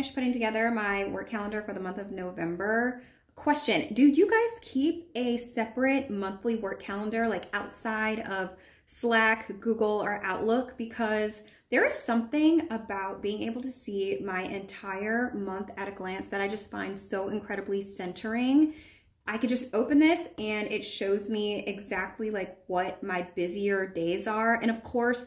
finished putting together my work calendar for the month of November. Question, do you guys keep a separate monthly work calendar like outside of Slack, Google, or Outlook? Because there is something about being able to see my entire month at a glance that I just find so incredibly centering. I could just open this and it shows me exactly like what my busier days are. And of course,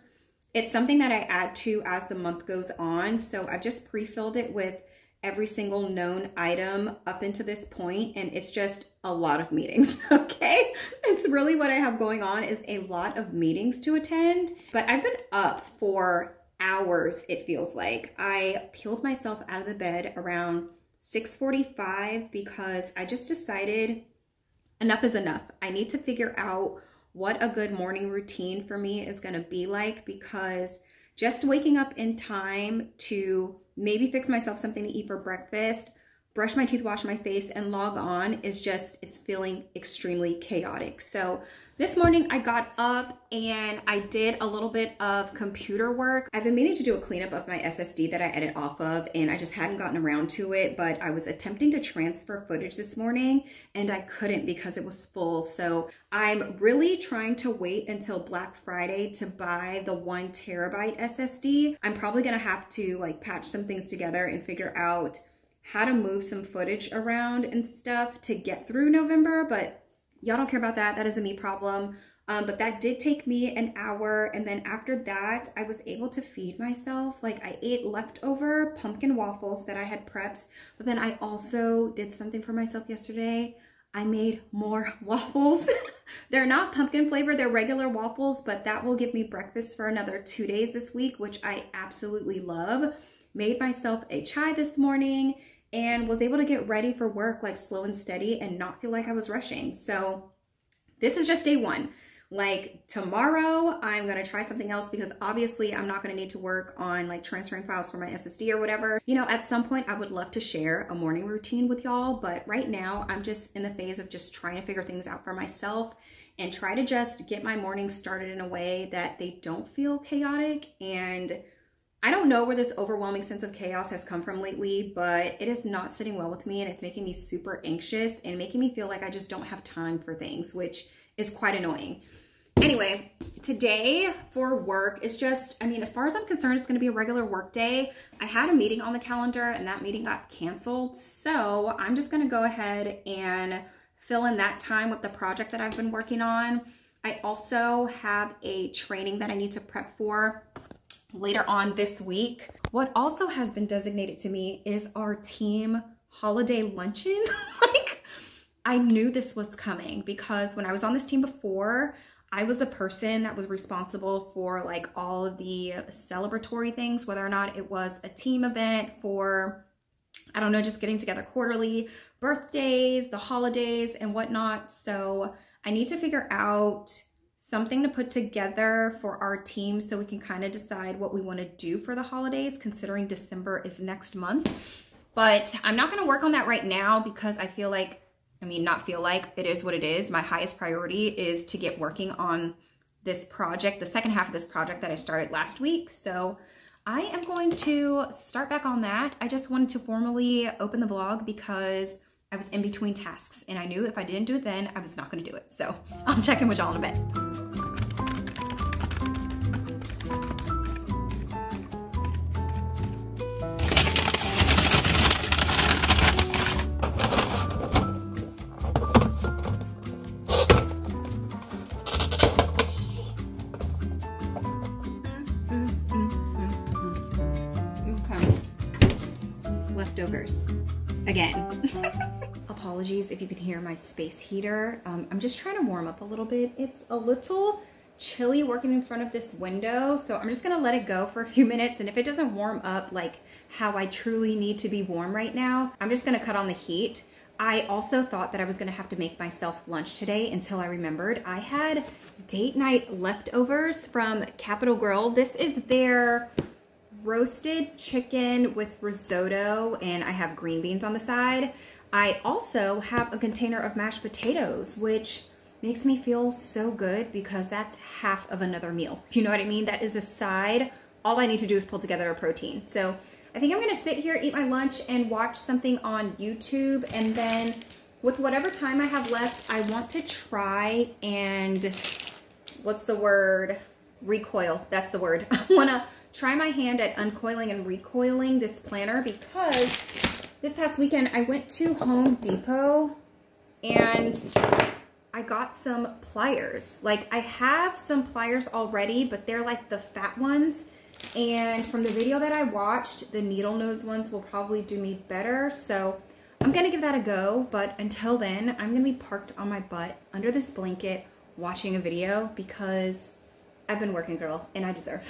it's something that I add to as the month goes on. So I've just pre-filled it with every single known item up into this point and it's just a lot of meetings okay? It's really what i have going on is a lot of meetings to attend but i've been up for hours it feels like. I peeled myself out of the bed around 6:45 because i just decided enough is enough. I need to figure out what a good morning routine for me is going to be like because just waking up in time to maybe fix myself something to eat for breakfast, brush my teeth, wash my face, and log on is just, it's feeling extremely chaotic. So this morning I got up and I did a little bit of computer work. I've been meaning to do a cleanup of my SSD that I edit off of and I just hadn't gotten around to it, but I was attempting to transfer footage this morning and I couldn't because it was full. So I'm really trying to wait until Black Friday to buy the one terabyte SSD. I'm probably gonna have to like patch some things together and figure out how to move some footage around and stuff to get through November, but Y'all don't care about that. That is a me problem. Um, but that did take me an hour. And then after that, I was able to feed myself. Like I ate leftover pumpkin waffles that I had prepped. But then I also did something for myself yesterday. I made more waffles. they're not pumpkin flavored, they're regular waffles, but that will give me breakfast for another two days this week, which I absolutely love. Made myself a chai this morning and was able to get ready for work like slow and steady and not feel like I was rushing. So this is just day one. Like tomorrow, I'm gonna try something else because obviously I'm not gonna need to work on like transferring files for my SSD or whatever. You know, at some point I would love to share a morning routine with y'all, but right now I'm just in the phase of just trying to figure things out for myself and try to just get my mornings started in a way that they don't feel chaotic and I don't know where this overwhelming sense of chaos has come from lately, but it is not sitting well with me and it's making me super anxious and making me feel like I just don't have time for things, which is quite annoying. Anyway, today for work is just, I mean, as far as I'm concerned, it's going to be a regular work day. I had a meeting on the calendar and that meeting got canceled. So I'm just going to go ahead and fill in that time with the project that I've been working on. I also have a training that I need to prep for later on this week. What also has been designated to me is our team holiday luncheon. like, I knew this was coming because when I was on this team before, I was the person that was responsible for like all of the celebratory things, whether or not it was a team event for, I don't know, just getting together quarterly, birthdays, the holidays, and whatnot. So I need to figure out something to put together for our team so we can kind of decide what we want to do for the holidays considering December is next month. But I'm not going to work on that right now because I feel like, I mean, not feel like, it is what it is. My highest priority is to get working on this project, the second half of this project that I started last week. So I am going to start back on that. I just wanted to formally open the blog because I was in between tasks and I knew if I didn't do it then, I was not gonna do it. So I'll check in with y'all in a bit. If you can hear my space heater. Um, I'm just trying to warm up a little bit. It's a little chilly working in front of this window, so I'm just gonna let it go for a few minutes, and if it doesn't warm up like how I truly need to be warm right now, I'm just gonna cut on the heat. I also thought that I was gonna have to make myself lunch today until I remembered I had date night leftovers from Capital Grille. This is their roasted chicken with risotto and I have green beans on the side. I also have a container of mashed potatoes, which makes me feel so good because that's half of another meal. You know what I mean? That is a side. All I need to do is pull together a protein. So I think I'm gonna sit here, eat my lunch, and watch something on YouTube. And then with whatever time I have left, I want to try and, what's the word? Recoil, that's the word. I wanna try my hand at uncoiling and recoiling this planner because this past weekend I went to Home Depot and I got some pliers. Like I have some pliers already, but they're like the fat ones. And from the video that I watched, the needle nose ones will probably do me better. So I'm gonna give that a go. But until then, I'm gonna be parked on my butt under this blanket watching a video because I've been working girl and I deserve.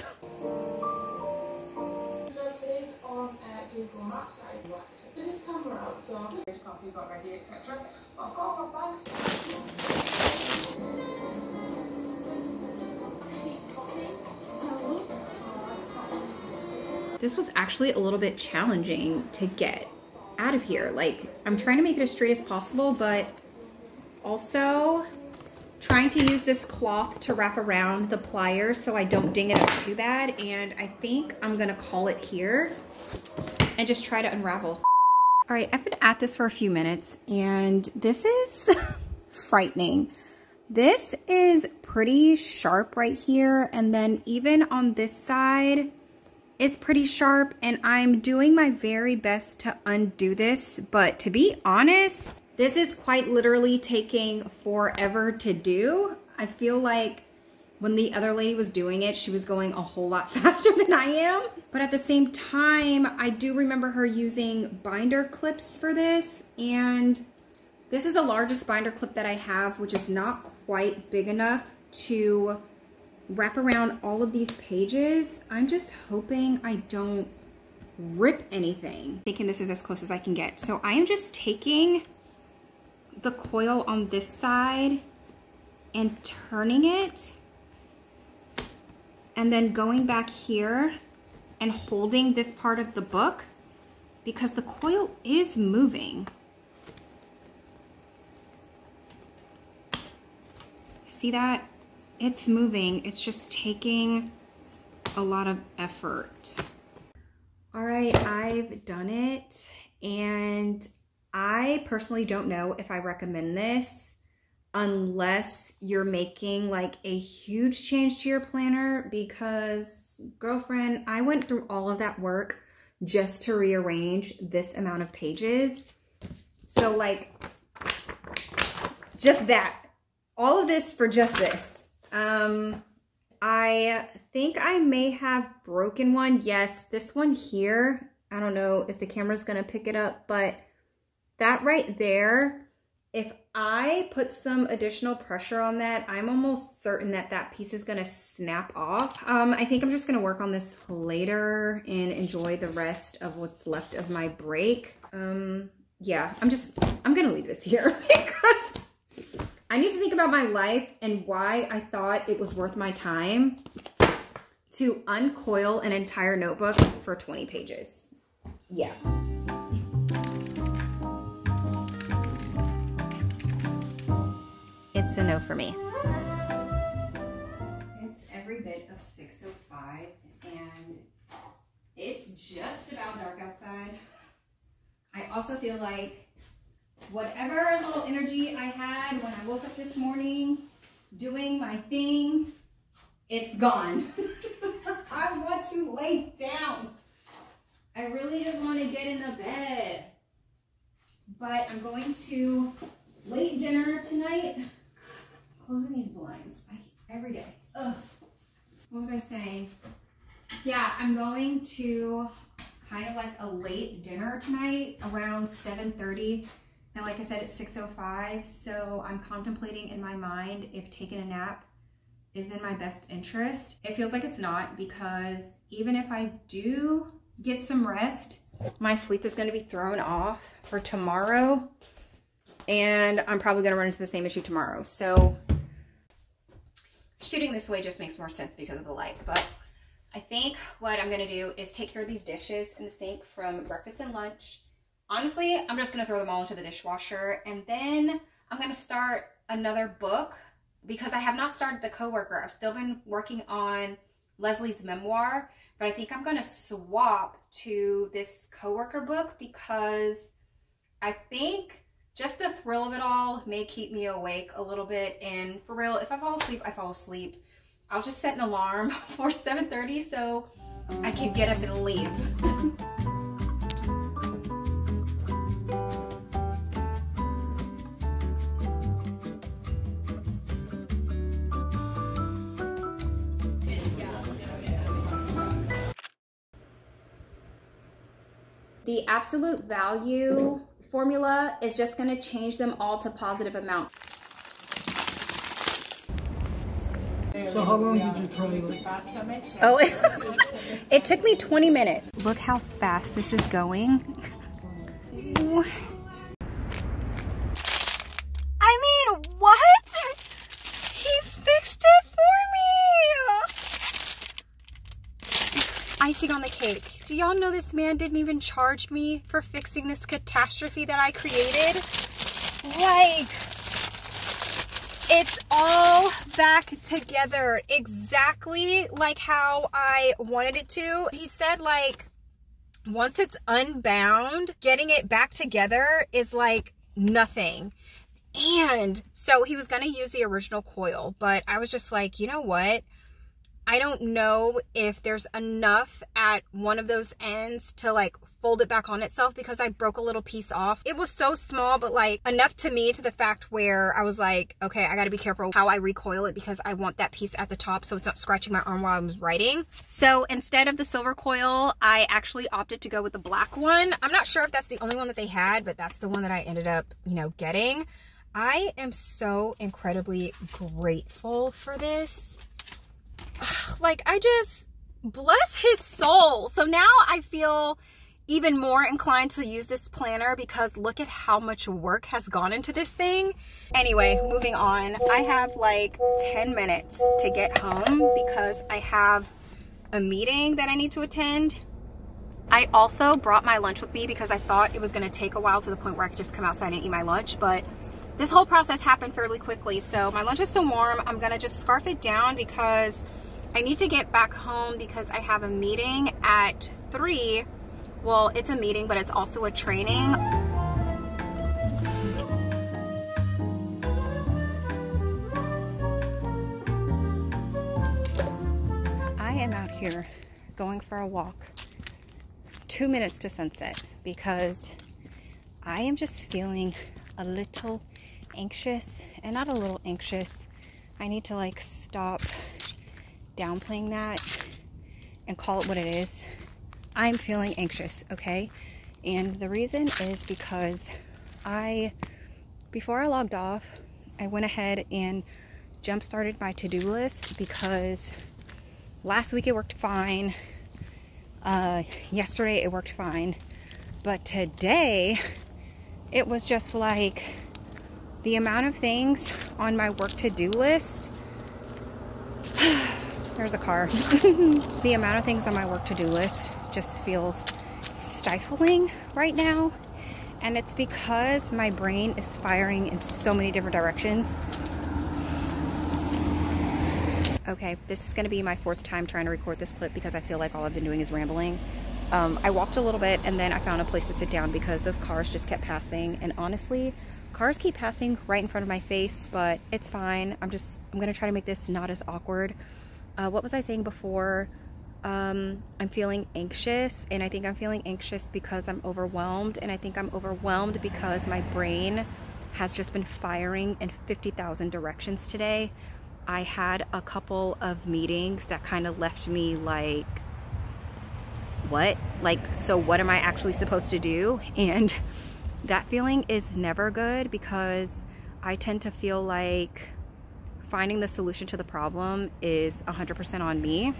This camera out, so this coffee got ready, etc. I've got my bags. This was actually a little bit challenging to get out of here. Like, I'm trying to make it as straight as possible, but also trying to use this cloth to wrap around the pliers so I don't ding it up too bad. And I think I'm gonna call it here and just try to unravel. All right, I've been at this for a few minutes and this is frightening. This is pretty sharp right here. And then even on this side is pretty sharp and I'm doing my very best to undo this. But to be honest, this is quite literally taking forever to do. I feel like when the other lady was doing it, she was going a whole lot faster than I am. But at the same time, I do remember her using binder clips for this. And this is the largest binder clip that I have, which is not quite big enough to wrap around all of these pages. I'm just hoping I don't rip anything. Thinking this is as close as I can get. So I am just taking the coil on this side and turning it and then going back here and holding this part of the book because the coil is moving. See that? It's moving. It's just taking a lot of effort. All right, I've done it and I personally don't know if I recommend this unless you're making like a huge change to your planner because girlfriend, I went through all of that work just to rearrange this amount of pages. So like just that, all of this for just this. Um, I think I may have broken one. Yes, this one here, I don't know if the camera's gonna pick it up, but that right there, if I put some additional pressure on that, I'm almost certain that that piece is gonna snap off. Um, I think I'm just gonna work on this later and enjoy the rest of what's left of my break. Um, yeah, I'm just, I'm gonna leave this here because I need to think about my life and why I thought it was worth my time to uncoil an entire notebook for 20 pages. Yeah. It's a no for me. It's every bit of 6.05 and it's just about dark outside. I also feel like whatever little energy I had when I woke up this morning doing my thing, it's gone. I want to lay down. I really just want to get in the bed. But I'm going to late dinner tonight closing these blinds I, every day. Ugh. What was I saying? Yeah, I'm going to kind of like a late dinner tonight around 7.30. And like I said, it's 6.05. So I'm contemplating in my mind if taking a nap is in my best interest. It feels like it's not because even if I do get some rest, my sleep is going to be thrown off for tomorrow and I'm probably going to run into the same issue tomorrow. So shooting this way just makes more sense because of the light. But I think what I'm to do is take care of these dishes in the sink from breakfast and lunch. Honestly, I'm just to throw them all into the dishwasher. And then I'm to start another book because I have not started The Coworker. I've still been working on Leslie's memoir, but I think I'm to swap to this coworker book because I think just the thrill of it all may keep me awake a little bit. And for real, if I fall asleep, I fall asleep. I'll just set an alarm for 7.30 so I can get up and leave. the absolute value formula is just gonna change them all to positive amount. So how long did you try it? Oh, it took me 20 minutes. Look how fast this is going. I mean, what? He fixed it for me! Icing on the cake. Do y'all know this man didn't even charge me for fixing this catastrophe that I created? Like, it's all back together exactly like how I wanted it to. He said like, once it's unbound, getting it back together is like nothing. And so he was going to use the original coil, but I was just like, you know what? I don't know if there's enough at one of those ends to like fold it back on itself because I broke a little piece off. It was so small, but like enough to me to the fact where I was like, okay, I gotta be careful how I recoil it because I want that piece at the top so it's not scratching my arm while I was writing. So instead of the silver coil, I actually opted to go with the black one. I'm not sure if that's the only one that they had, but that's the one that I ended up, you know, getting. I am so incredibly grateful for this like I just bless his soul. So now I feel even more inclined to use this planner because look at how much work has gone into this thing. Anyway, moving on. I have like 10 minutes to get home because I have a meeting that I need to attend. I also brought my lunch with me because I thought it was going to take a while to the point where I could just come outside and eat my lunch, but this whole process happened fairly quickly. So my lunch is still warm. I'm going to just scarf it down because I need to get back home because I have a meeting at 3. Well, it's a meeting, but it's also a training. I am out here going for a walk two minutes to sunset because I am just feeling a little anxious and not a little anxious. I need to like stop downplaying that and call it what it is. I'm feeling anxious, okay? And the reason is because I, before I logged off, I went ahead and jump started my to-do list because last week it worked fine. Uh, yesterday it worked fine. But today it was just like the amount of things on my work to-do list There's a car. the amount of things on my work to-do list just feels stifling right now. And it's because my brain is firing in so many different directions. Okay, this is gonna be my fourth time trying to record this clip because I feel like all I've been doing is rambling. Um, I walked a little bit and then I found a place to sit down because those cars just kept passing. And honestly, cars keep passing right in front of my face, but it's fine. I'm just, I'm gonna try to make this not as awkward uh, what was I saying before? Um, I'm feeling anxious and I think I'm feeling anxious because I'm overwhelmed and I think I'm overwhelmed because my brain has just been firing in 50,000 directions today. I had a couple of meetings that kind of left me like, what? Like, so what am I actually supposed to do? And that feeling is never good because I tend to feel like finding the solution to the problem is 100% on me.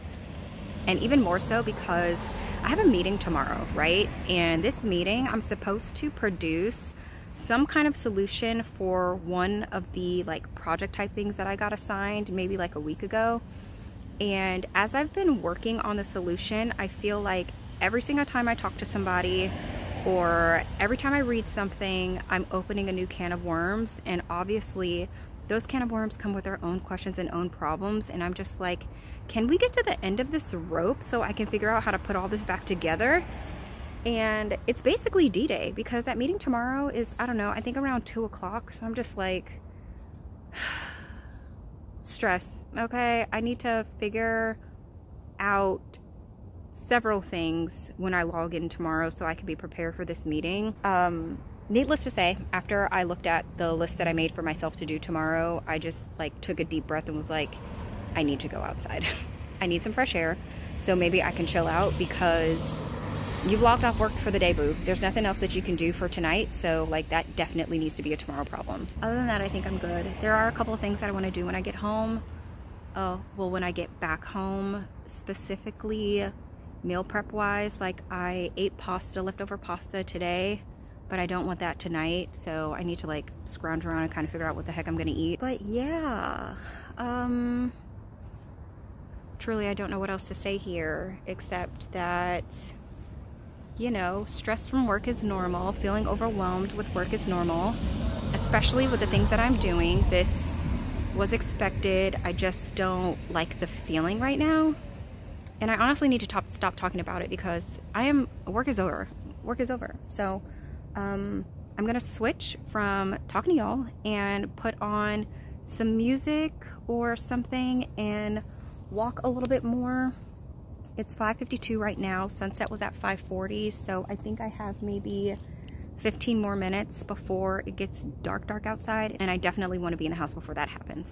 And even more so because I have a meeting tomorrow, right? And this meeting, I'm supposed to produce some kind of solution for one of the like project type things that I got assigned maybe like a week ago. And as I've been working on the solution, I feel like every single time I talk to somebody or every time I read something, I'm opening a new can of worms. And obviously, those can of worms come with their own questions and own problems and I'm just like can we get to the end of this rope so I can figure out how to put all this back together? And it's basically D-Day because that meeting tomorrow is, I don't know, I think around 2 o'clock. So I'm just like, stress, okay? I need to figure out several things when I log in tomorrow so I can be prepared for this meeting. Um, needless to say, after I looked at the list that I made for myself to do tomorrow, I just like took a deep breath and was like, I need to go outside. I need some fresh air. So maybe I can chill out because you've logged off work for the day, boo. There's nothing else that you can do for tonight. So like that definitely needs to be a tomorrow problem. Other than that, I think I'm good. There are a couple of things that I want to do when I get home. Oh, well, when I get back home, specifically meal prep wise, like I ate pasta, leftover pasta today, but I don't want that tonight. So I need to like scrounge around and kind of figure out what the heck I'm to eat. But yeah, um, truly, I don't know what else to say here except that you know, stress from work is normal. Feeling overwhelmed with work is normal, especially with the things that I'm doing. This was expected. I just don't like the feeling right now. And I honestly need to top, stop talking about it because I am, work is over. Work is over. So um, I'm to switch from talking to y'all and put on some music or something and walk a little bit more it's 5.52 right now. Sunset was at 5.40, so I think I have maybe 15 more minutes before it gets dark, dark outside, and I definitely want to be in the house before that happens.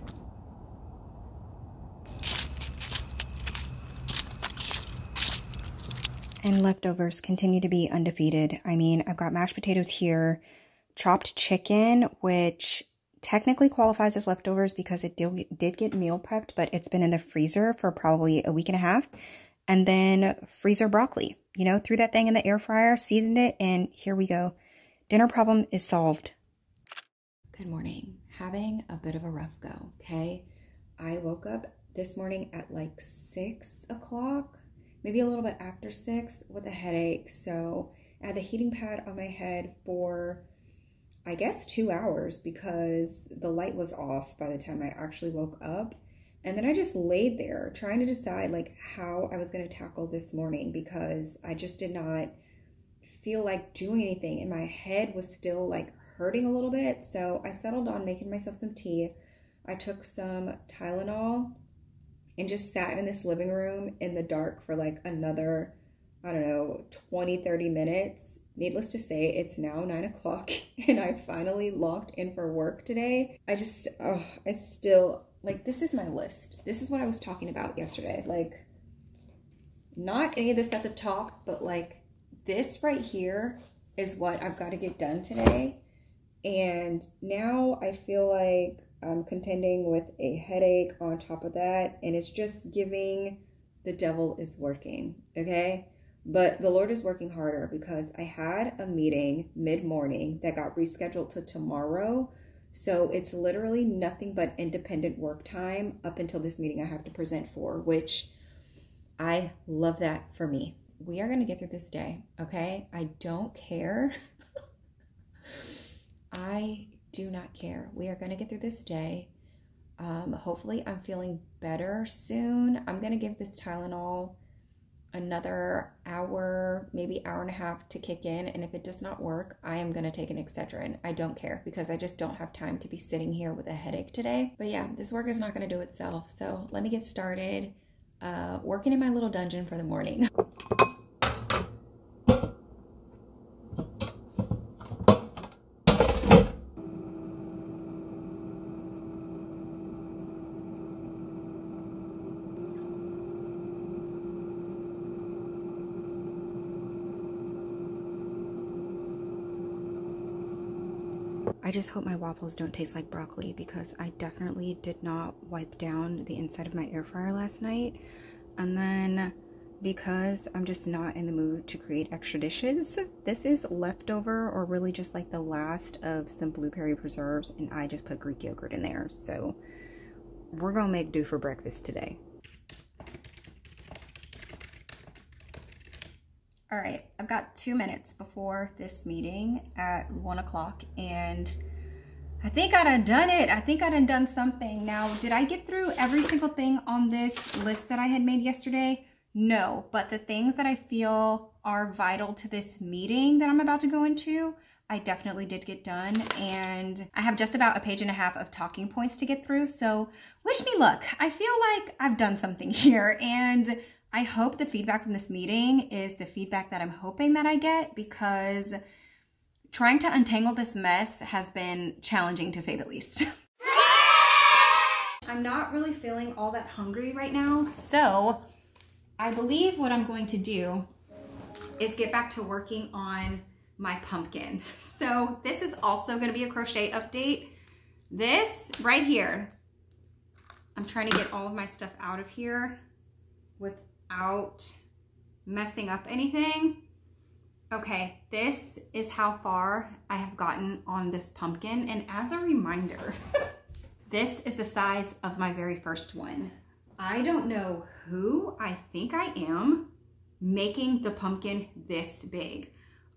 And leftovers continue to be undefeated. I mean, I've got mashed potatoes here, chopped chicken, which technically qualifies as leftovers because it did get meal prepped, but it's been in the freezer for probably a week and a half and then freezer broccoli. You know, threw that thing in the air fryer, seasoned it, and here we go. Dinner problem is solved. Good morning. Having a bit of a rough go, okay? I woke up this morning at like 6 o'clock, maybe a little bit after 6 with a headache. So I had the heating pad on my head for, I guess, two hours because the light was off by the time I actually woke up. And then I just laid there trying to decide like how I was going to tackle this morning because I just did not feel like doing anything and my head was still like hurting a little bit. So I settled on making myself some tea. I took some Tylenol and just sat in this living room in the dark for like another, I don't know, 20, 30 minutes. Needless to say, it's now nine o'clock and I finally logged in for work today. I just, oh, I still, like this is my list. This is what I was talking about yesterday. Like not any of this at the top, but like this right here is what I've got to get done today. And now I feel like I'm contending with a headache on top of that. And it's just giving the devil is working, okay? But the Lord is working harder because I had a meeting mid-morning that got rescheduled to tomorrow so it's literally nothing but independent work time up until this meeting I have to present for, which I love that for me. We are going to get through this day, okay? I don't care. I do not care. We are going to get through this day. Um, hopefully, I'm feeling better soon. I'm going to give this Tylenol another hour, maybe hour and a half to kick in. And if it does not work, I am going to take an Excedrin. I don't care because I just don't have time to be sitting here with a headache today. But yeah, this work is not going to do itself. So let me get started uh, working in my little dungeon for the morning. hope my waffles don't taste like broccoli because I definitely did not wipe down the inside of my air fryer last night. And then because I'm just not in the mood to create extra dishes, this is leftover or really just like the last of some blueberry preserves and I just put Greek yogurt in there. So we're gonna make do for breakfast today. All right, I've got two minutes before this meeting at one o'clock and I think I done done it. I think I done done something. Now, did I get through every single thing on this list that I had made yesterday? No, but the things that I feel are vital to this meeting that I'm about to go into, I definitely did get done. And I have just about a page and a half of talking points to get through. So wish me luck. I feel like I've done something here and I hope the feedback from this meeting is the feedback that I'm hoping that I get because trying to untangle this mess has been challenging to say the least. I'm not really feeling all that hungry right now, so I believe what I'm going to do is get back to working on my pumpkin. So this is also gonna be a crochet update. This right here, I'm trying to get all of my stuff out of here without messing up anything. Okay, this is how far I have gotten on this pumpkin. And as a reminder, this is the size of my very first one. I don't know who I think I am making the pumpkin this big.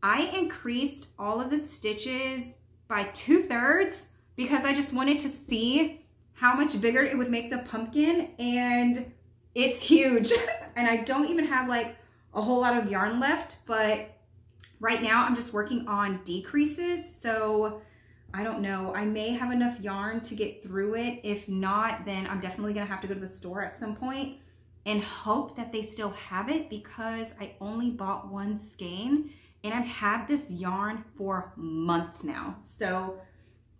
I increased all of the stitches by two thirds because I just wanted to see how much bigger it would make the pumpkin and it's huge. and I don't even have like a whole lot of yarn left, but Right now, I'm just working on decreases, so I don't know. I may have enough yarn to get through it. If not, then I'm definitely gonna have to go to the store at some point and hope that they still have it because I only bought one skein and I've had this yarn for months now. So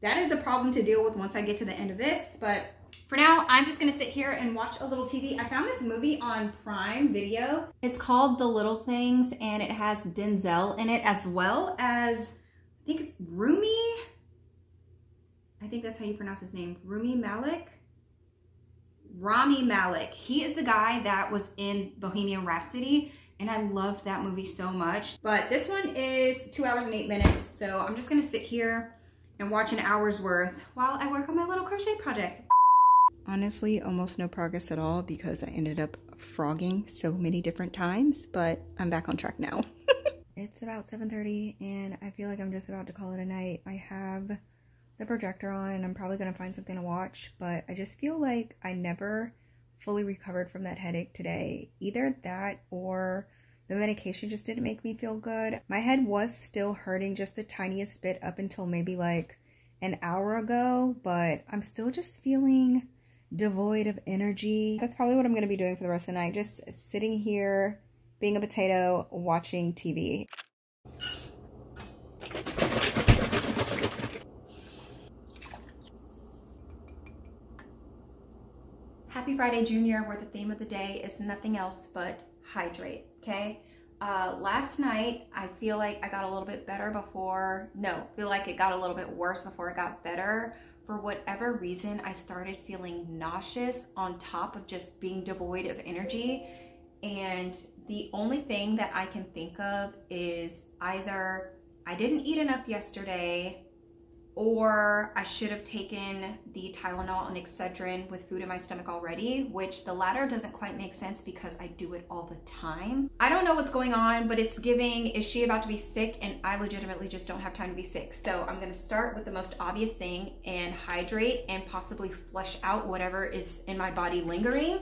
that is a problem to deal with once I get to the end of this, but for now, I'm just gonna sit here and watch a little TV. I found this movie on Prime Video. It's called The Little Things and it has Denzel in it as well as, I think it's Rumi. I think that's how you pronounce his name. Rumi Malik? Rami Malek. He is the guy that was in Bohemian Rhapsody and I loved that movie so much. But this one is two hours and eight minutes. So I'm just gonna sit here and watch an hour's worth while I work on my little crochet project. Honestly, almost no progress at all because I ended up frogging so many different times, but I'm back on track now. it's about 7.30 and I feel like I'm just about to call it a night. I have the projector on and I'm probably going to find something to watch, but I just feel like I never fully recovered from that headache today. Either that or the medication just didn't make me feel good. My head was still hurting just the tiniest bit up until maybe like an hour ago, but I'm still just feeling devoid of energy. That's probably what I'm going to be doing for the rest of the night. Just sitting here, being a potato, watching TV. Happy Friday, Junior, where the theme of the day is nothing else but hydrate, okay? Uh, last night, I feel like I got a little bit better before, no, feel like it got a little bit worse before it got better for whatever reason, I started feeling nauseous on top of just being devoid of energy. And the only thing that I can think of is either I didn't eat enough yesterday or I should have taken the Tylenol and Excedrin with food in my stomach already, which the latter doesn't quite make sense because I do it all the time. I don't know what's going on, but it's giving, is she about to be sick? And I legitimately just don't have time to be sick. So I'm gonna start with the most obvious thing and hydrate and possibly flush out whatever is in my body lingering.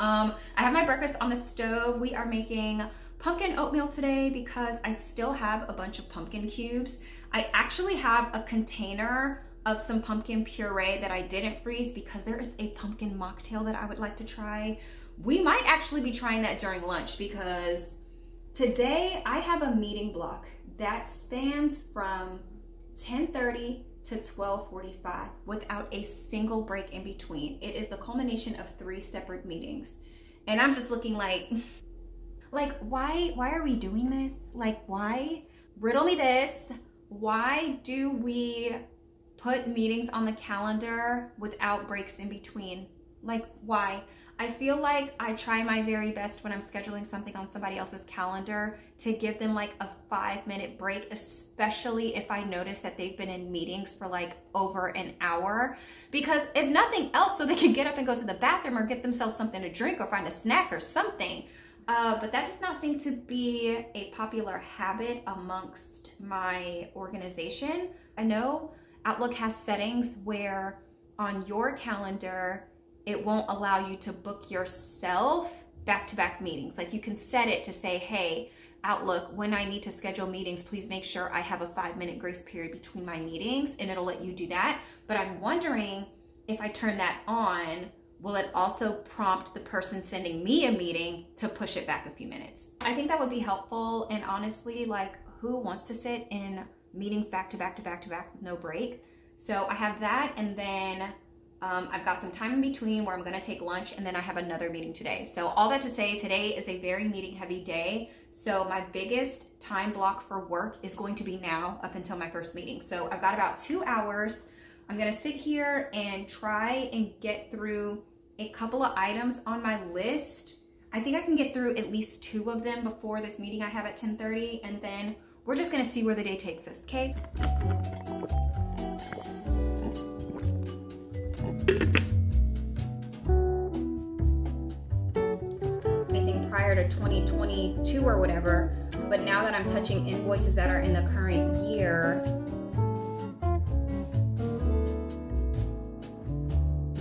Um, I have my breakfast on the stove. We are making pumpkin oatmeal today because I still have a bunch of pumpkin cubes. I actually have a container of some pumpkin puree that I didn't freeze because there is a pumpkin mocktail that I would like to try. We might actually be trying that during lunch because today I have a meeting block that spans from 10.30 to 12.45 without a single break in between. It is the culmination of three separate meetings. And I'm just looking like, like why, why are we doing this? Like why? Riddle me this why do we put meetings on the calendar without breaks in between? Like, why? I feel like I try my very best when I'm scheduling something on somebody else's calendar to give them like a five minute break, especially if I notice that they've been in meetings for like over an hour. Because if nothing else, so they can get up and go to the bathroom or get themselves something to drink or find a snack or something. Uh, but that does not seem to be a popular habit amongst my organization. I know Outlook has settings where on your calendar, it won't allow you to book yourself back to back meetings. Like you can set it to say, hey, Outlook, when I need to schedule meetings, please make sure I have a five minute grace period between my meetings and it'll let you do that. But I'm wondering if I turn that on, will it also prompt the person sending me a meeting to push it back a few minutes? I think that would be helpful. And honestly, like who wants to sit in meetings back to back to back to back with no break? So I have that and then um, I've got some time in between where I'm gonna take lunch and then I have another meeting today. So all that to say, today is a very meeting heavy day. So my biggest time block for work is going to be now up until my first meeting. So I've got about two hours. I'm gonna sit here and try and get through a couple of items on my list. I think I can get through at least two of them before this meeting I have at 10.30 and then we're just gonna see where the day takes us, okay? I think prior to 2022 or whatever. But now that I'm touching invoices that are in the current year,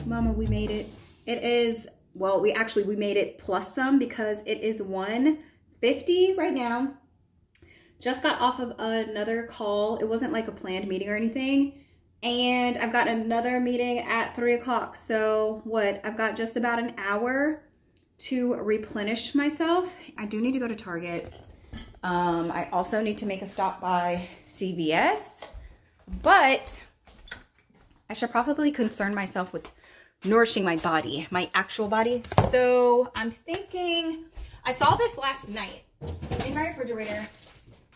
Mama, we made it. It is, well, we actually, we made it plus some because it is 150 right now. Just got off of another call. It wasn't like a planned meeting or anything. And I've got another meeting at three o'clock. So what, I've got just about an hour to replenish myself, I do need to go to Target. Um, I also need to make a stop by CVS, but I should probably concern myself with nourishing my body, my actual body. So I'm thinking, I saw this last night in my refrigerator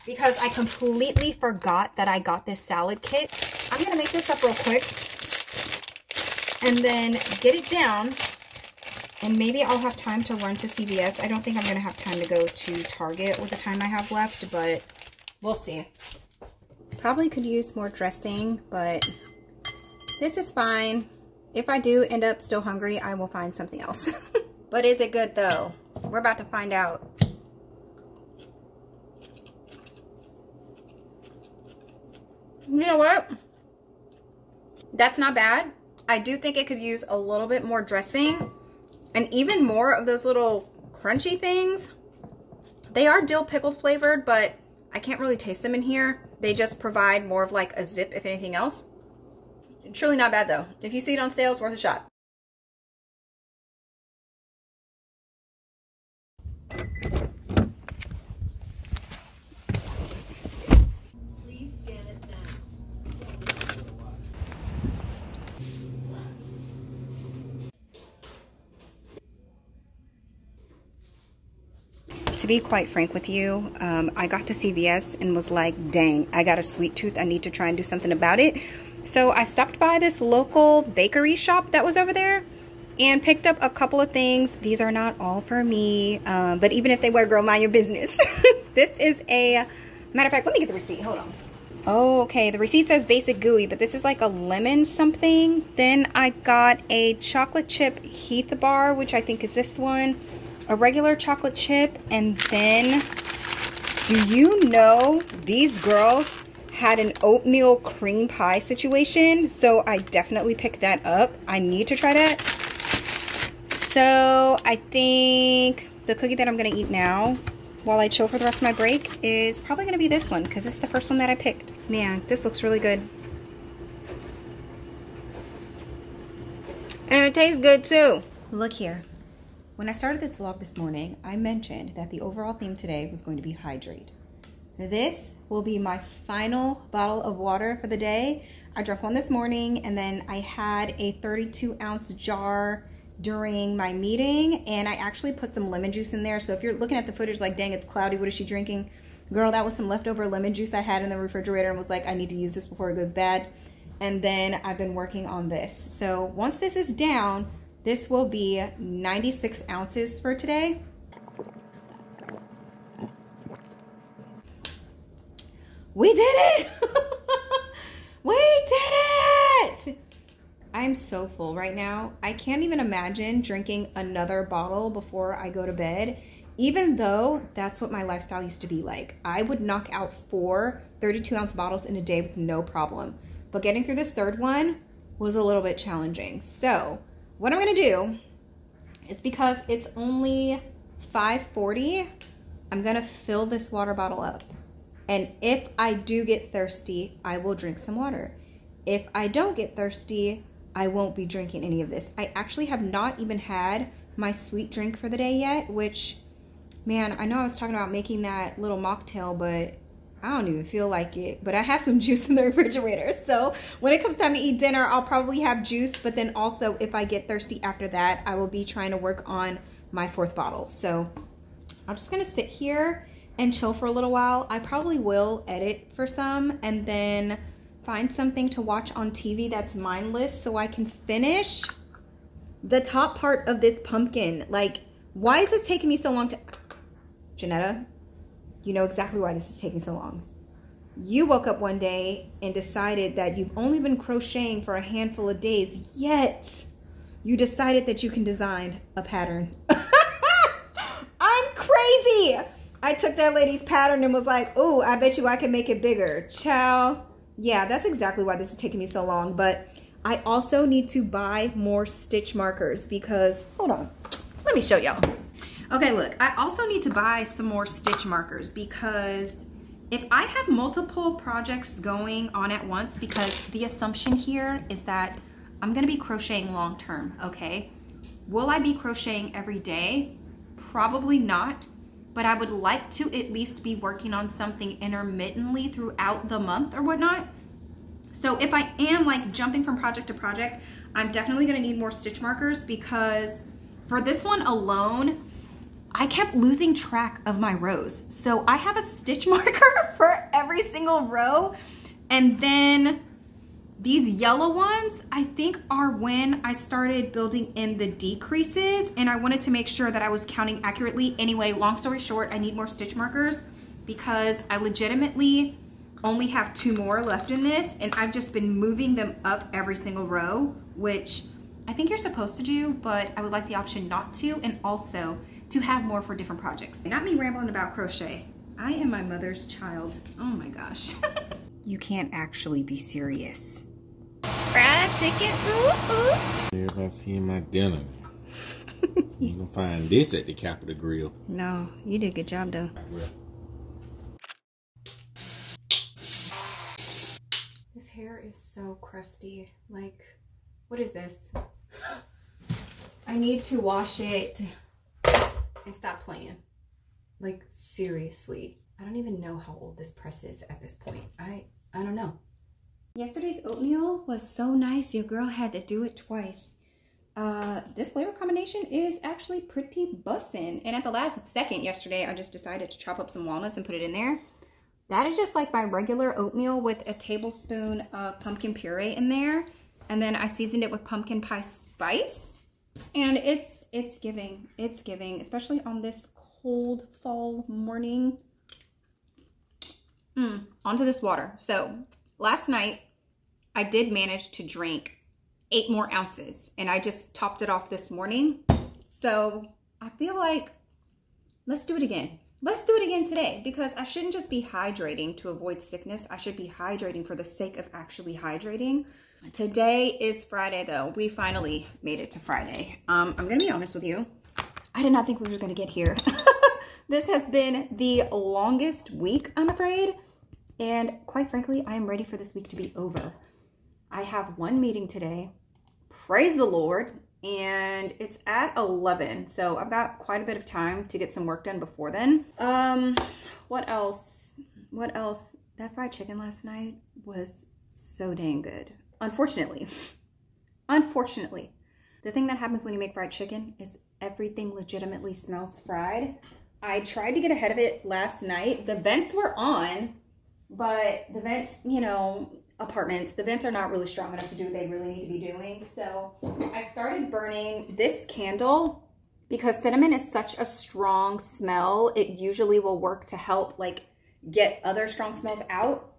because I completely forgot that I got this salad kit. I'm gonna make this up real quick and then get it down and maybe I'll have time to run to CVS. I don't think I'm going to have time to go to Target with the time I have left, but we'll see. Probably could use more dressing, but this is fine. If I do end up still hungry, I will find something else. but is it good though? We're about to find out. You know what? That's not bad. I do think it could use a little bit more dressing and even more of those little crunchy things. They are dill pickled flavored, but I can't really taste them in here. They just provide more of like a zip, if anything else. Truly not bad though. If you see it on sale, it's worth a shot. to be quite frank with you, um, I got to CVS and was like, dang, I got a sweet tooth. I need to try and do something about it. So I stopped by this local bakery shop that was over there and picked up a couple of things. These are not all for me, um, but even if they were, girl, mind your business. this is a, matter of fact, let me get the receipt. Hold on. Oh, okay. The receipt says basic gooey, but this is like a lemon something. Then I got a chocolate chip Heath bar, which I think is this one a regular chocolate chip, and then do you know these girls had an oatmeal cream pie situation, so I definitely picked that up. I need to try that. So I think the cookie that I'm gonna eat now while I chill for the rest of my break is probably gonna be this one because it's the first one that I picked. Man, this looks really good. And it tastes good too. Look here. When I started this vlog this morning, I mentioned that the overall theme today was going to be hydrate. This will be my final bottle of water for the day. I drank one this morning and then I had a 32 ounce jar during my meeting and I actually put some lemon juice in there. So if you're looking at the footage like, dang, it's cloudy, what is she drinking? Girl, that was some leftover lemon juice I had in the refrigerator and was like, I need to use this before it goes bad. And then I've been working on this. So once this is down, this will be 96 ounces for today. We did it! we did it! I'm so full right now. I can't even imagine drinking another bottle before I go to bed, even though that's what my lifestyle used to be like. I would knock out four 32 ounce bottles in a day with no problem. but getting through this third one was a little bit challenging. So what I'm gonna do is because it's only 540, I'm gonna fill this water bottle up. And if I do get thirsty, I will drink some water. If I don't get thirsty, I won't be drinking any of this. I actually have not even had my sweet drink for the day yet, which, man, I know I was talking about making that little mocktail, but I don't even feel like it. But I have some juice in the refrigerator. So when it comes time to eat dinner, I'll probably have juice. But then also, if I get thirsty after that, I will be trying to work on my fourth bottle. So I'm just gonna sit here and chill for a little while. I probably will edit for some and then find something to watch on TV that's mindless so I can finish the top part of this pumpkin. Like, why is this taking me so long to... Janetta, you know exactly why this is taking so long. You woke up one day and decided that you've only been crocheting for a handful of days, yet you decided that you can design a pattern. I'm crazy. I took that lady's pattern and was like, oh, I bet you I can make it bigger. Ciao. Yeah, that's exactly why this is taking me so long. But I also need to buy more stitch markers because, hold on, let me show y'all. Okay, look, I also need to buy some more stitch markers because if I have multiple projects going on at once, because the assumption here is that I'm gonna be crocheting long term, okay? Will I be crocheting every day? Probably not, but I would like to at least be working on something intermittently throughout the month or whatnot. So if I am like jumping from project to project, I'm definitely gonna need more stitch markers because for this one alone, I kept losing track of my rows. So I have a stitch marker for every single row. And then these yellow ones, I think are when I started building in the decreases and I wanted to make sure that I was counting accurately. Anyway, long story short, I need more stitch markers because I legitimately only have two more left in this and I've just been moving them up every single row, which I think you're supposed to do, but I would like the option not to and also to have more for different projects. Not me rambling about crochet. I am my mother's child. Oh my gosh. you can't actually be serious. Fried chicken, ooh, ooh. If I see my dinner, you can find this at the Capital Grille. No, you did a good job though. I will. This hair is so crusty. Like, what is this? I need to wash it and stop playing. Like, seriously. I don't even know how old this press is at this point. I, I don't know. Yesterday's oatmeal was so nice, your girl had to do it twice. Uh, this flavor combination is actually pretty bussin'. And at the last second yesterday, I just decided to chop up some walnuts and put it in there. That is just like my regular oatmeal with a tablespoon of pumpkin puree in there. And then I seasoned it with pumpkin pie spice. And it's, it's giving, it's giving, especially on this cold fall morning. Mm, onto this water. So last night I did manage to drink eight more ounces and I just topped it off this morning. So I feel like let's do it again. Let's do it again today because I shouldn't just be hydrating to avoid sickness. I should be hydrating for the sake of actually hydrating. Today is Friday though. We finally made it to Friday. Um, I'm gonna be honest with you. I did not think we were gonna get here. this has been the longest week, I'm afraid. And quite frankly, I am ready for this week to be over. I have one meeting today. Praise the Lord. And it's at 11. So I've got quite a bit of time to get some work done before then. Um, what else? What else? That fried chicken last night was so dang good. Unfortunately, unfortunately, the thing that happens when you make fried chicken is everything legitimately smells fried. I tried to get ahead of it last night. The vents were on, but the vents, you know, apartments, the vents are not really strong enough to do what they really need to be doing. So I started burning this candle because cinnamon is such a strong smell. It usually will work to help like get other strong smells out.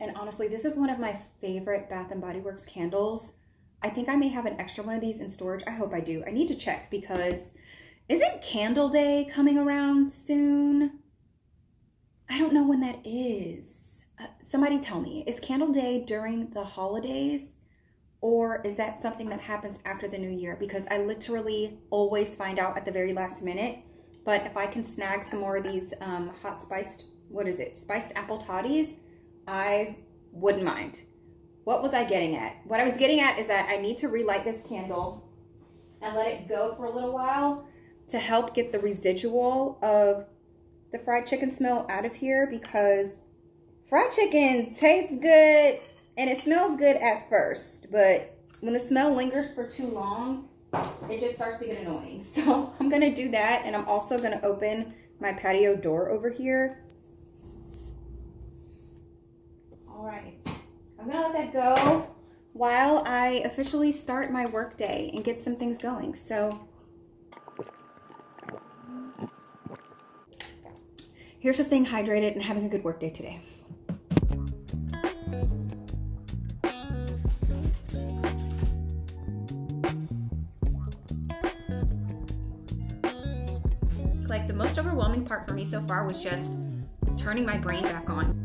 And honestly, this is one of my favorite Bath and Body Works candles. I think I may have an extra one of these in storage. I hope I do. I need to check because isn't Candle Day coming around soon? I don't know when that is. somebody tell me, is Candle Day during the holidays or is that something that happens after the new year? Because I literally always find out at the very last minute. But if I can snag some more of these um, hot spiced, what is it, spiced apple toddies, I wouldn't mind. What was I getting at? What I was getting at is that I need to relight this candle and let it go for a little while to help get the residual of the fried chicken smell out of here because fried chicken tastes good and it smells good at first, but when the smell lingers for too long, it just starts to get annoying. So I'm gonna do that and I'm also gonna open my patio door over here. All right, I'm gonna let that go while I officially start my workday and get some things going. So here's to staying hydrated and having a good workday today. Like the most overwhelming part for me so far was just turning my brain back on.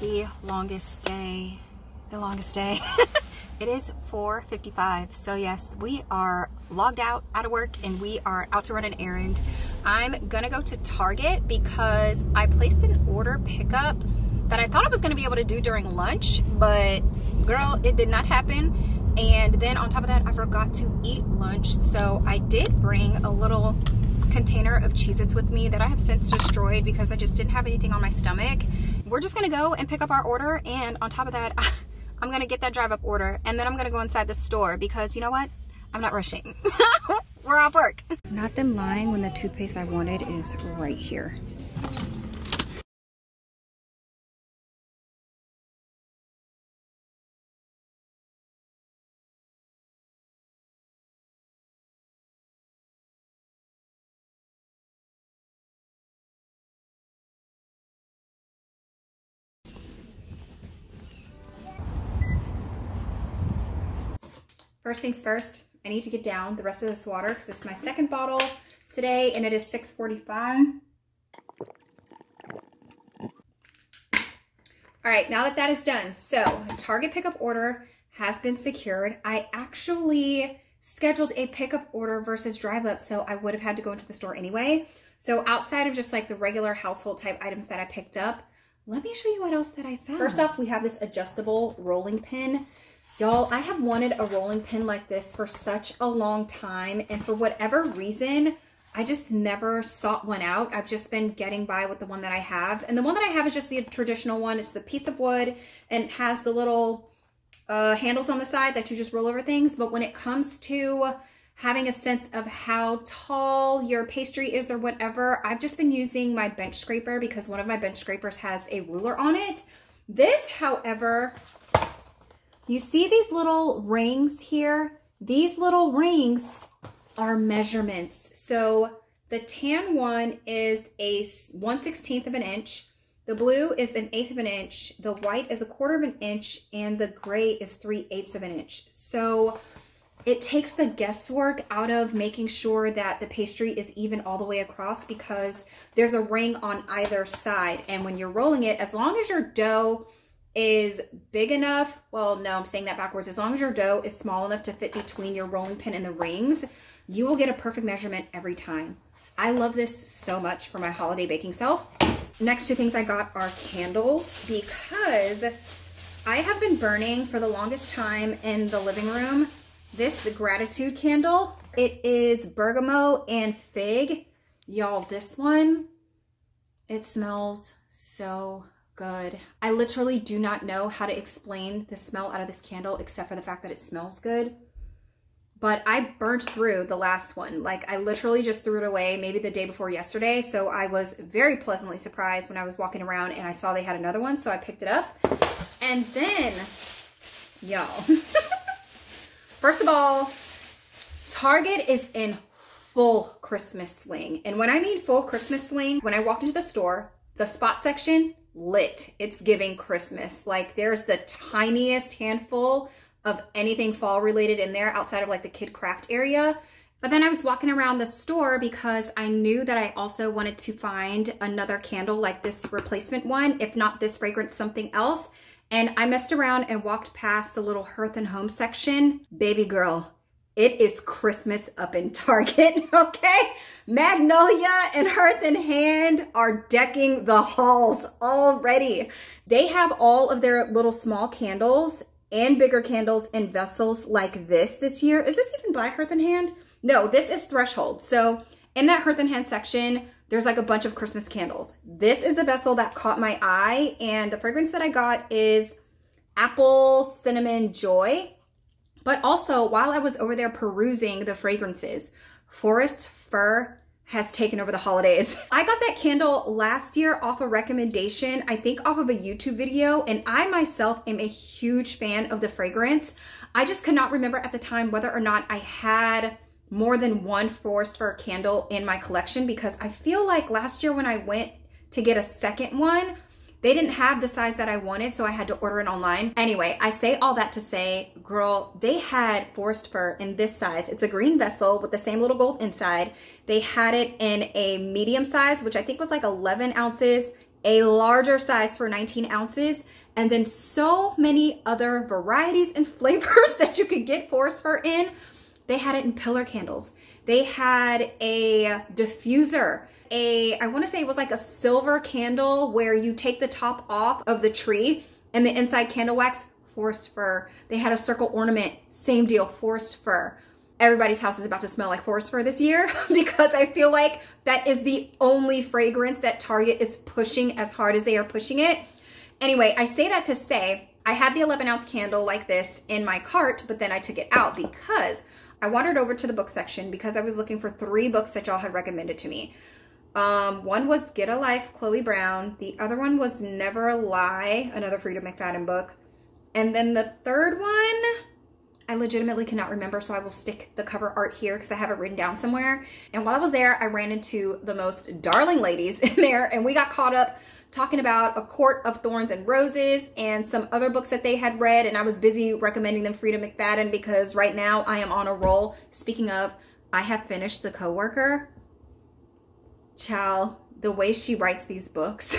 The longest day, the longest day. it is 4.55, so yes, we are logged out, out of work, and we are out to run an errand. I'm gonna go to Target because I placed an order pickup that I thought I was gonna be able to do during lunch, but girl, it did not happen. And then on top of that, I forgot to eat lunch. So I did bring a little container of Cheez-Its with me that I have since destroyed because I just didn't have anything on my stomach. We're just gonna go and pick up our order. And on top of that, I'm gonna get that drive up order and then I'm gonna go inside the store because you know what? I'm not rushing. We're off work. Not them lying when the toothpaste I wanted is right here. First things first, I need to get down the rest of this water because this is my second bottle today and it is 6.45. All right, now that that is done, so Target pickup order has been secured. I actually scheduled a pickup order versus drive up, so I would have had to go into the store anyway. So outside of just like the regular household type items that I picked up, let me show you what else that I found. First off, we have this adjustable rolling pin. Y'all, I have wanted a rolling pin like this for such a long time. And for whatever reason, I just never sought one out. I've just been getting by with the one that I have. And the one that I have is just the traditional one. It's the piece of wood and it has the little uh, handles on the side that you just roll over things. But when it comes to having a sense of how tall your pastry is or whatever, I've just been using my bench scraper because one of my bench scrapers has a ruler on it. This, however, you see these little rings here? These little rings are measurements. So the tan one is a 1 16th of an inch. The blue is an eighth of an inch. The white is a quarter of an inch. And the gray is 3 eighths of an inch. So it takes the guesswork out of making sure that the pastry is even all the way across because there's a ring on either side. And when you're rolling it, as long as your dough is big enough, well, no, I'm saying that backwards. As long as your dough is small enough to fit between your rolling pin and the rings, you will get a perfect measurement every time. I love this so much for my holiday baking self. Next two things I got are candles because I have been burning for the longest time in the living room this gratitude candle. It is bergamot and fig. Y'all, this one, it smells so good. I literally do not know how to explain the smell out of this candle except for the fact that it smells good. But I burnt through the last one. Like I literally just threw it away maybe the day before yesterday. So I was very pleasantly surprised when I was walking around and I saw they had another one. So I picked it up. And then, y'all, first of all, Target is in full Christmas swing. And when I mean full Christmas swing, when I walked into the store, the spot section lit. It's giving Christmas. Like there's the tiniest handful of anything fall related in there outside of like the kid craft area. But then I was walking around the store because I knew that I also wanted to find another candle like this replacement one, if not this fragrance, something else. And I messed around and walked past the little hearth and home section. Baby girl, it is Christmas up in Target, okay? Magnolia and Hearth and Hand are decking the halls already. They have all of their little small candles and bigger candles in vessels like this this year. Is this even by Hearth and Hand? No, this is Threshold. So in that Hearth and Hand section, there's like a bunch of Christmas candles. This is the vessel that caught my eye and the fragrance that I got is Apple Cinnamon Joy. But also while I was over there perusing the fragrances, Forest Fir has taken over the holidays. I got that candle last year off a recommendation, I think off of a YouTube video, and I myself am a huge fan of the fragrance. I just could not remember at the time whether or not I had more than one Forest Fir candle in my collection because I feel like last year when I went to get a second one, they didn't have the size that I wanted, so I had to order it online. Anyway, I say all that to say, girl, they had Forest fir in this size. It's a green vessel with the same little gold inside. They had it in a medium size, which I think was like 11 ounces, a larger size for 19 ounces, and then so many other varieties and flavors that you could get Forest fir in. They had it in pillar candles. They had a diffuser a, I want to say it was like a silver candle where you take the top off of the tree and the inside candle wax, forest fir. They had a circle ornament, same deal, forest fir. Everybody's house is about to smell like forest fir this year because I feel like that is the only fragrance that Target is pushing as hard as they are pushing it. Anyway, I say that to say I had the 11 ounce candle like this in my cart, but then I took it out because I wandered over to the book section because I was looking for three books that y'all had recommended to me. Um, one was Get a Life, Chloe Brown. The other one was Never a Lie, another Freida McFadden book. And then the third one, I legitimately cannot remember, so I will stick the cover art here because I have it written down somewhere. And while I was there, I ran into the most darling ladies in there, and we got caught up talking about A Court of Thorns and Roses and some other books that they had read, and I was busy recommending them Freida McFadden because right now I am on a roll. Speaking of, I have finished The Coworker. Chow, the way she writes these books,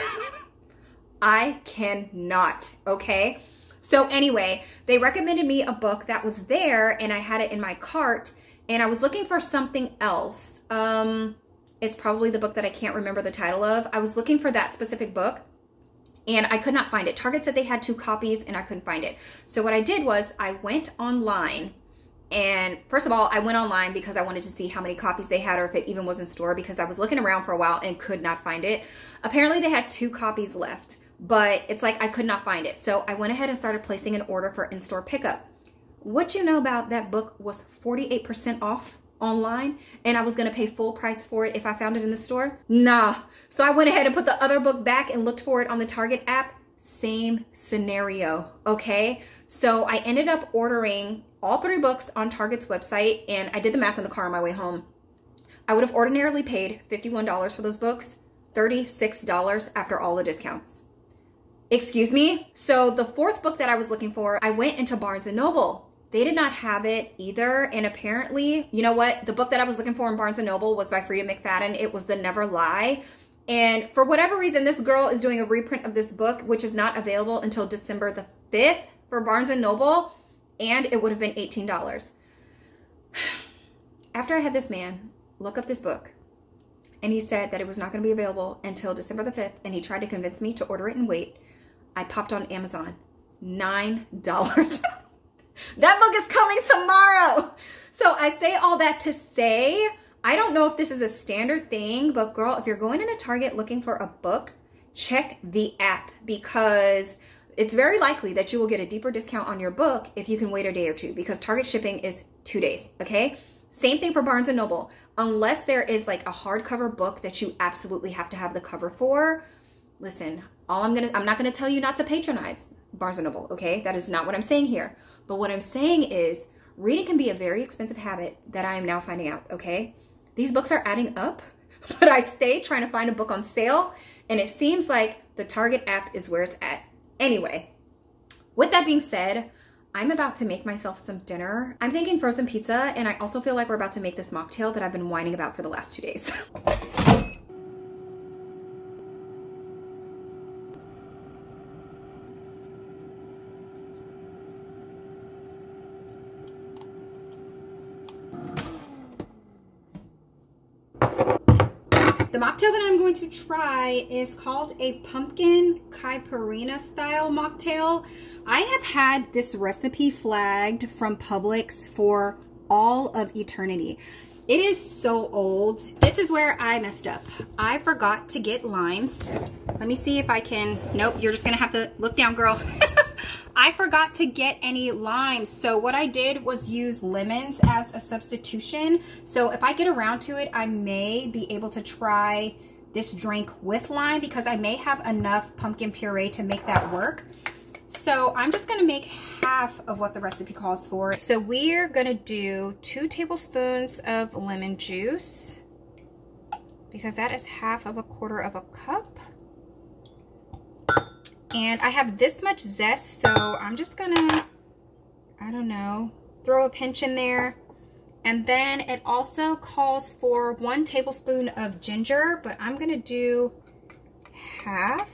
I cannot, okay? So anyway, they recommended me a book that was there and I had it in my cart and I was looking for something else. Um, it's probably the book that I can't remember the title of. I was looking for that specific book and I could not find it. Target said they had two copies and I couldn't find it. So what I did was I went online and first of all, I went online because I wanted to see how many copies they had or if it even was in store because I was looking around for a while and could not find it. Apparently they had two copies left, but it's like I could not find it. So I went ahead and started placing an order for in-store pickup. What you know about that book was 48% off online and I was gonna pay full price for it if I found it in the store? Nah. So I went ahead and put the other book back and looked for it on the Target app. Same scenario, okay? So I ended up ordering all three books on Target's website and I did the math in the car on my way home. I would have ordinarily paid $51 for those books, $36 after all the discounts. Excuse me? So the fourth book that I was looking for, I went into Barnes & Noble. They did not have it either. And apparently, you know what? The book that I was looking for in Barnes & Noble was by Freida McFadden. It was The Never Lie. And for whatever reason, this girl is doing a reprint of this book, which is not available until December the 5th for Barnes & Noble and it would have been $18. After I had this man look up this book, and he said that it was not going to be available until December the 5th, and he tried to convince me to order it and wait, I popped on Amazon. $9. that book is coming tomorrow. So I say all that to say, I don't know if this is a standard thing, but girl, if you're going in a Target looking for a book, check the app because it's very likely that you will get a deeper discount on your book if you can wait a day or two because Target shipping is two days, okay? Same thing for Barnes & Noble. Unless there is like a hardcover book that you absolutely have to have the cover for, listen, all I'm gonna, I'm not gonna tell you not to patronize Barnes & Noble, okay? That is not what I'm saying here. But what I'm saying is reading can be a very expensive habit that I am now finding out, okay? These books are adding up, but I stay trying to find a book on sale and it seems like the Target app is where it's at. Anyway, with that being said, I'm about to make myself some dinner. I'm thinking frozen pizza, and I also feel like we're about to make this mocktail that I've been whining about for the last two days. mocktail that I'm going to try is called a pumpkin caipirinha style mocktail. I have had this recipe flagged from Publix for all of eternity. It is so old. This is where I messed up. I forgot to get limes. Let me see if I can, nope, you're just gonna have to look down, girl. I forgot to get any limes. So what I did was use lemons as a substitution. So if I get around to it, I may be able to try this drink with lime because I may have enough pumpkin puree to make that work. So I'm just gonna make half of what the recipe calls for. So we're gonna do two tablespoons of lemon juice because that is half of a quarter of a cup. And I have this much zest, so I'm just gonna, I don't know, throw a pinch in there. And then it also calls for one tablespoon of ginger, but I'm gonna do half,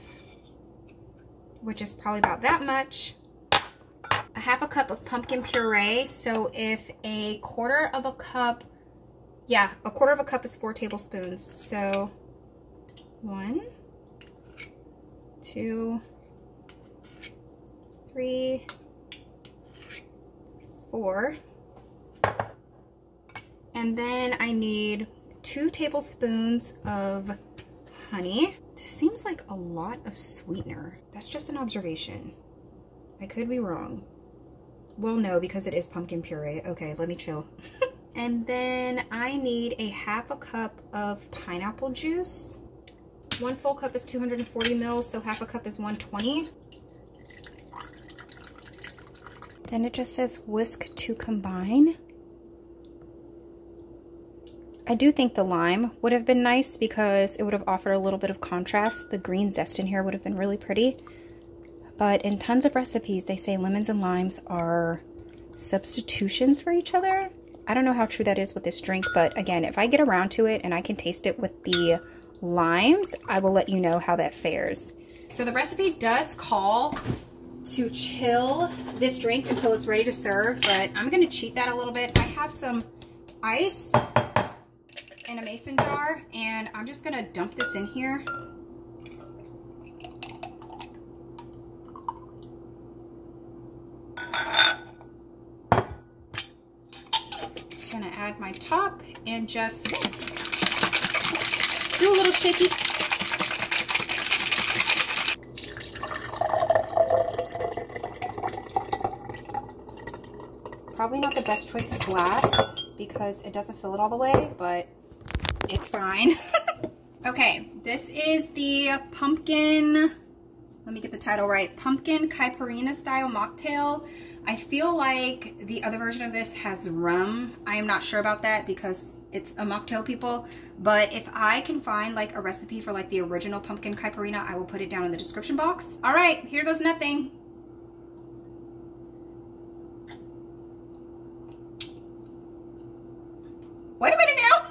which is probably about that much. A half a cup of pumpkin puree. So if a quarter of a cup, yeah, a quarter of a cup is four tablespoons. So one, two, three, four. And then I need two tablespoons of honey. This seems like a lot of sweetener. That's just an observation. I could be wrong. Well, no, because it is pumpkin puree. Okay, let me chill. and then I need a half a cup of pineapple juice. One full cup is 240 mils, so half a cup is 120. Then it just says whisk to combine. I do think the lime would have been nice because it would have offered a little bit of contrast. The green zest in here would have been really pretty. But in tons of recipes, they say lemons and limes are substitutions for each other. I don't know how true that is with this drink, but again, if I get around to it and I can taste it with the limes, I will let you know how that fares. So the recipe does call to chill this drink until it's ready to serve, but I'm gonna cheat that a little bit. I have some ice in a mason jar and I'm just gonna dump this in here. I'm Gonna add my top and just do a little shaky Probably not the best choice of glass because it doesn't fill it all the way, but it's fine. okay, this is the pumpkin, let me get the title right, pumpkin caipirinha style mocktail. I feel like the other version of this has rum. I am not sure about that because it's a mocktail people but if I can find like a recipe for like the original pumpkin caipirinha I will put it down in the description box all right here goes nothing Wait a minute now.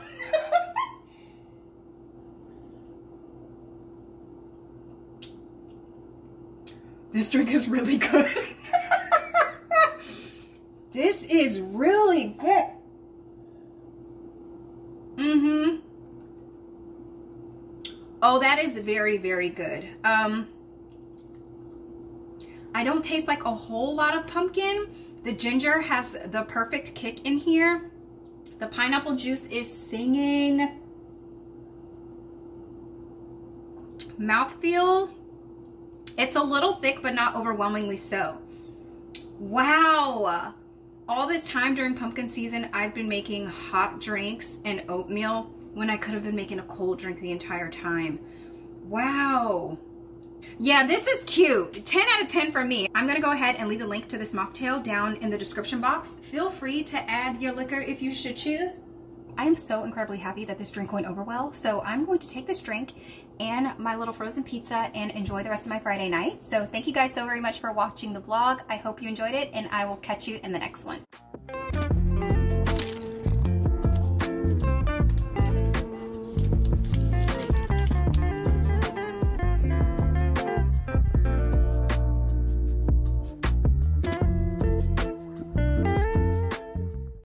This drink is really good. this is really good. Mm-hmm. Oh, that is very, very good. Um, I don't taste like a whole lot of pumpkin. The ginger has the perfect kick in here. The pineapple juice is singing. Mouthfeel. It's a little thick, but not overwhelmingly so. Wow. All this time during pumpkin season, I've been making hot drinks and oatmeal when I could have been making a cold drink the entire time. Wow. Yeah, this is cute. 10 out of 10 for me. I'm gonna go ahead and leave the link to this mocktail down in the description box. Feel free to add your liquor if you should choose. I am so incredibly happy that this drink went over well. So I'm going to take this drink and my little frozen pizza and enjoy the rest of my Friday night. So thank you guys so very much for watching the vlog. I hope you enjoyed it and I will catch you in the next one.